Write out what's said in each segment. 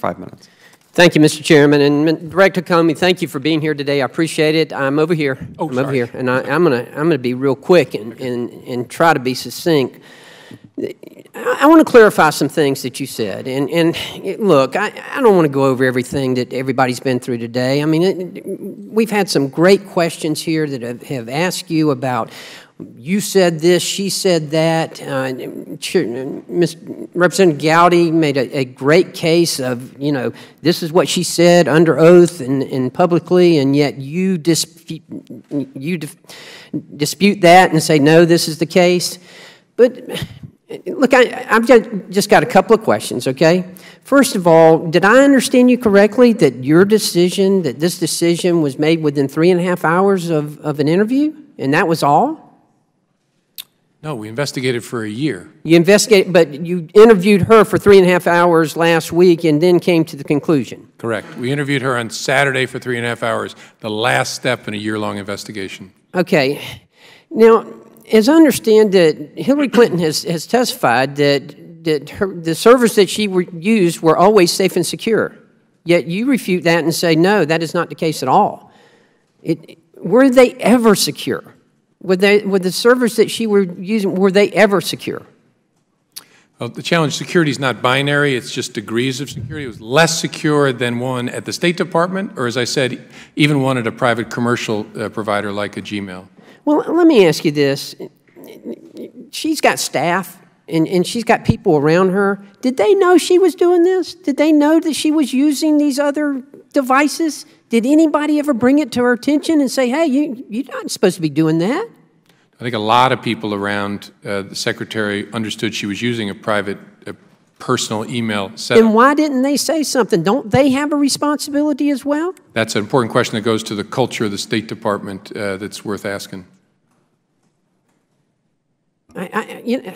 five minutes. Thank you, Mr. Chairman. And Director Comey, thank you for being here today. I appreciate it. I'm over here. Oh, I'm over here. And I, I'm going to I'm gonna be real quick and, and, and try to be succinct. I, want to clarify some things that you said. And, and look, I, I don't want to go over everything that everybody's been through today. I mean, it, we've had some great questions here that have, have asked you about you said this, she said that. Uh, Ms. Representative Gowdy made a, a great case of, you know, this is what she said under oath and, and publicly, and yet you dispute, you dispute that and say, no, this is the case. But look, I, I've just, just got a couple of questions, okay? First of all, did I understand you correctly that your decision, that this decision was made within three and a half hours of, of an interview, and that was all? No, we investigated for a year. You investigate, but you interviewed her for three and a half hours last week and then came to the conclusion. Correct. We interviewed her on Saturday for three and a half hours, the last step in a year-long investigation. Okay. Now, as I understand that Hillary Clinton has, has testified that, that her, the servers that she used were always safe and secure. Yet you refute that and say, no, that is not the case at all. It, were they ever secure? Were, they, were the servers that she were using, were they ever secure? Well, the challenge, security is not binary, it's just degrees of security. It was less secure than one at the State Department, or as I said, even one at a private commercial uh, provider like a Gmail. Well, let me ask you this. She's got staff and, and she's got people around her. Did they know she was doing this? Did they know that she was using these other devices? Did anybody ever bring it to her attention and say, hey, you, you're not supposed to be doing that? I think a lot of people around uh, the Secretary understood she was using a private, uh, personal email setup. Then why didn't they say something? Don't they have a responsibility as well? That's an important question that goes to the culture of the State Department uh, that's worth asking. I, I, you know,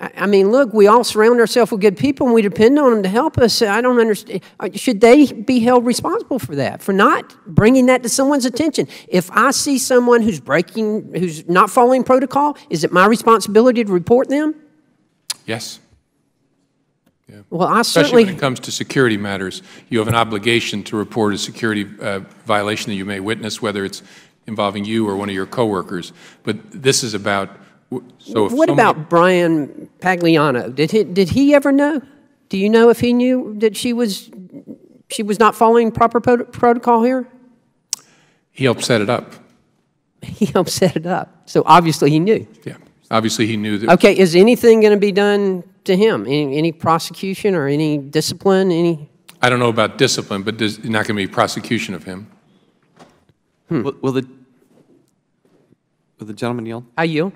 I I mean, look, we all surround ourselves with good people and we depend on them to help us. I don't understand. uh, Should they be held responsible for that, for not bringing that to someone's attention? If I see someone who's breaking, who's not following protocol, is it my responsibility to report them? Yes? Well, I Especially certainly. when it comes to security matters, you have an obligation to report a security uh, violation that you may witness, whether it's involving you or one of your coworkers. But this is about, so if What about Bryan Pagliano? Did he, did he ever know? Do you know if he knew that she was, she was not following proper pro- protocol here? He helped set it up. He helped set it up. So obviously he knew. Yeah. Obviously, he knew that. Okay, is anything going to be done to him? Any, any prosecution or any discipline? Any? I don't know about discipline, but there's not going to be prosecution of him. Will, will the, will the gentleman yield? I yield.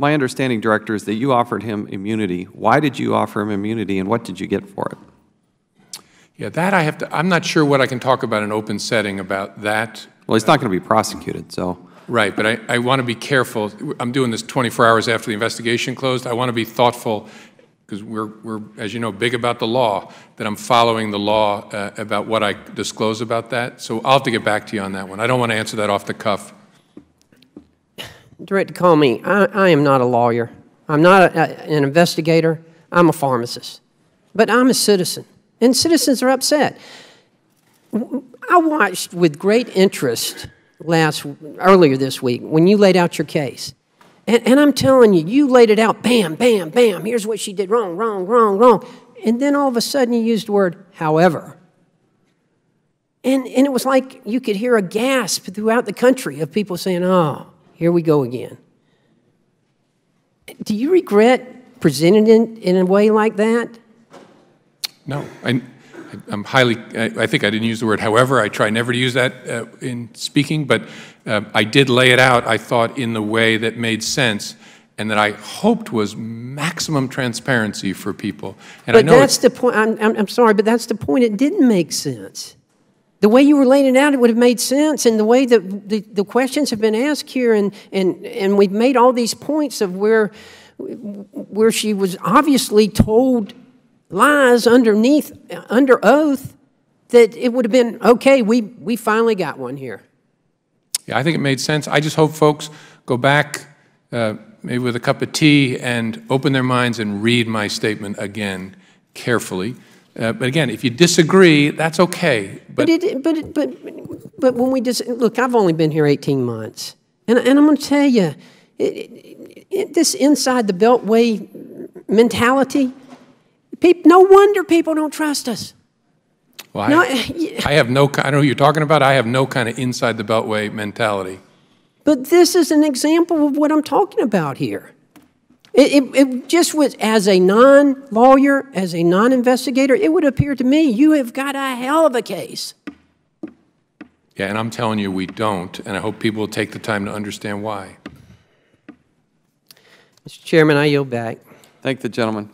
My understanding, Director, is that you offered him immunity. Why did you offer him immunity, and what did you get for it? Yeah, that I have to, I'm not sure what I can talk about in an open setting about that. Well, he's not going to be prosecuted, so. Right, but I, I want to be careful. I'm doing this 24 hours after the investigation closed. I want to be thoughtful, because we're, we're, as you know, big about the law, that I'm following the law uh, about what I disclose about that. So I'll have to get back to you on that one. I don't want to answer that off the cuff. Director Comey, I, I am not a lawyer. I'm not a, a- an investigator. I'm a pharmacist. But I'm a citizen, and citizens are upset. I watched with great interest last earlier this week when you laid out your case. And, and I'm telling you, you laid it out bam, bam, bam. Here's what she did wrong, wrong, wrong, wrong. And then all of a sudden you used the word however. And, and it was like you could hear a gasp throughout the country of people saying, oh, here we go again. Do you regret presenting it in a way like that? No, I, I'm highly, I, I think I didn't use the word however. I try never to use that uh, in speaking, but uh, I did lay it out, I thought, in the way that made sense and that I hoped was maximum transparency for people. And I But know that's the point. I'm, I'm, I'm sorry, but that's the point. It didn't make sense. The way you were laying it out, it would have made sense. And the way that the, the questions have been asked here, and, and, and we've made all these points of where, where she was obviously told lies underneath, under oath, that it would have been okay, we, we finally got one here. yeah, I think it made sense. I just hope folks go back, uh, maybe with a cup of tea, and open their minds and read my statement again carefully, Uh, But again, if you disagree, that's okay. But it, but, it- but, but when we just, look, I've only been here 18 months. And, and I'm going to tell you, it, it, it, this inside the beltway mentality, peop, no wonder people don't trust us. Well, No, I. I have no, I don't know who you're talking about, I have no kind of inside the beltway mentality. But this is an example of what I'm talking about here. It, it, it just was, as a non lawyer, as a non investigator, it would appear to me you have got a hell of a case. Yeah, and I'm telling you, we don't, and I hope people will take the time to understand why. Mr. Chairman, I yield back. Thank the gentleman.